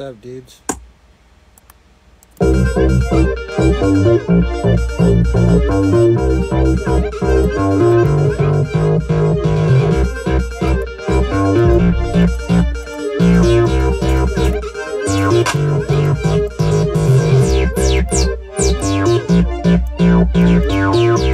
What's up, dudes? Thank you.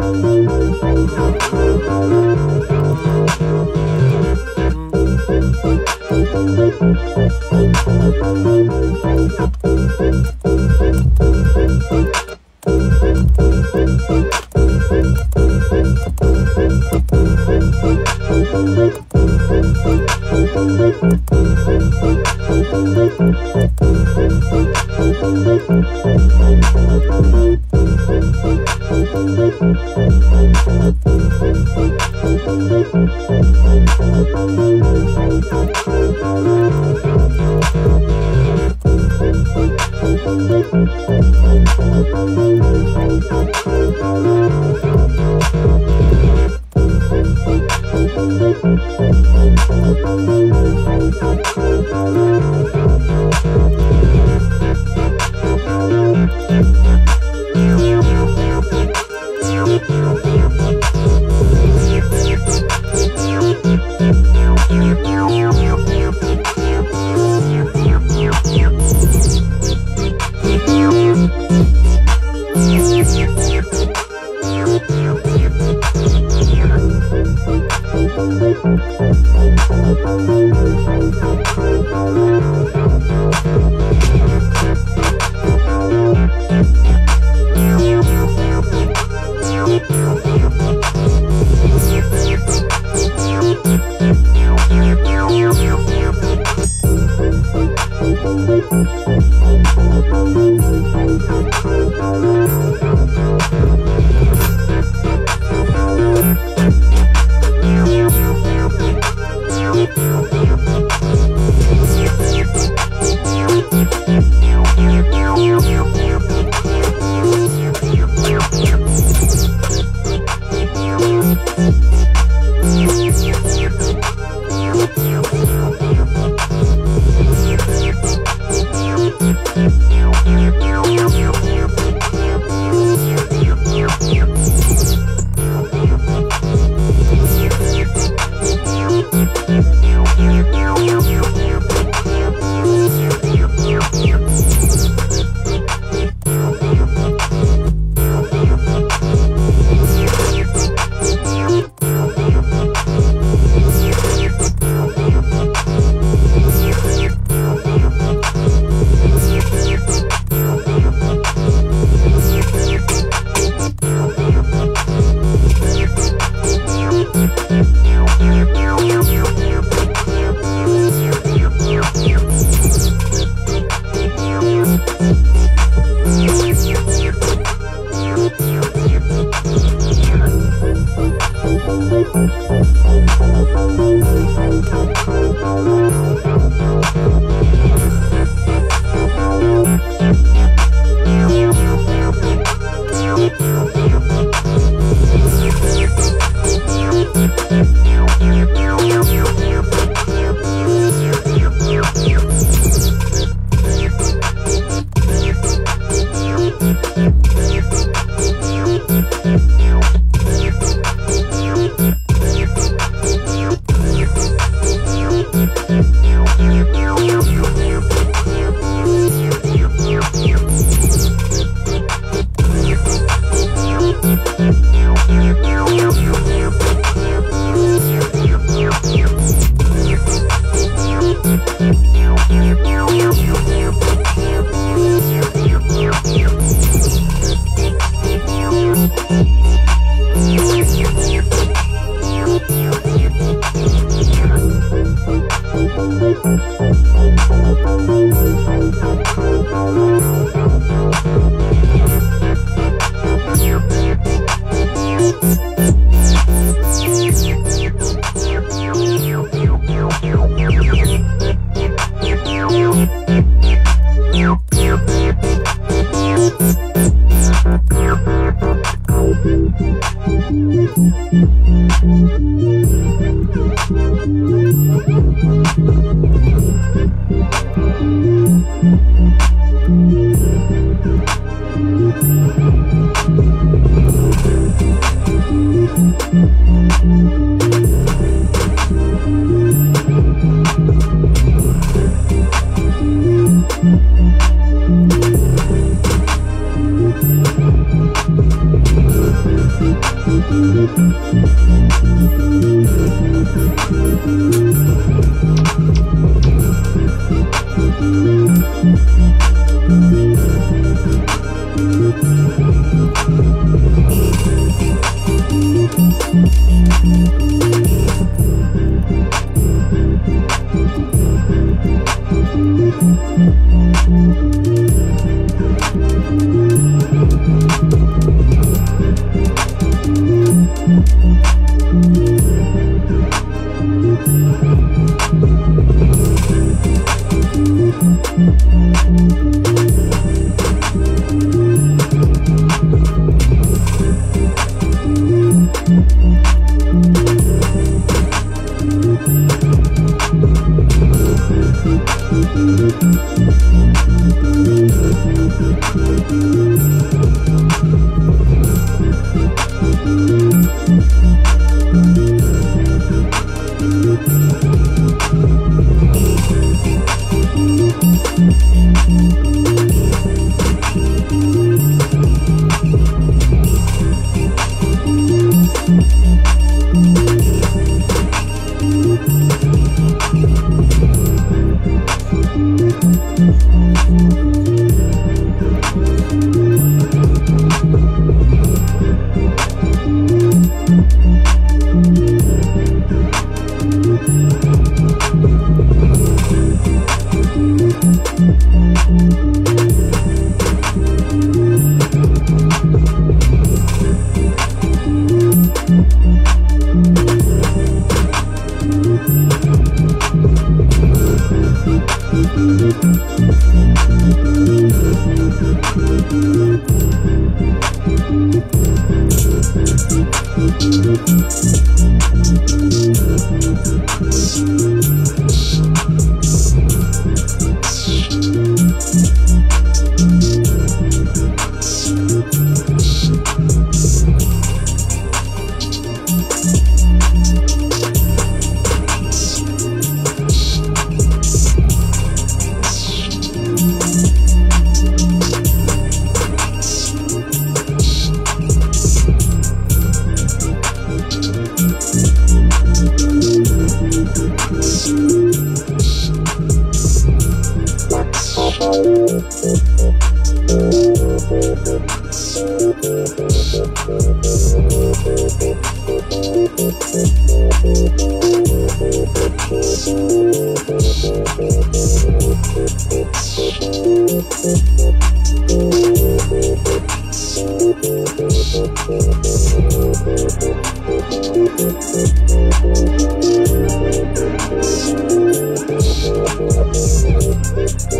Música That shit go crazy.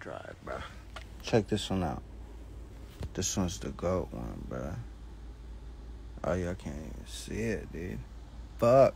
drive, bro. Check this one out. This one's the gold one, bro. Oh, y'all can't even see it, dude. Fuck.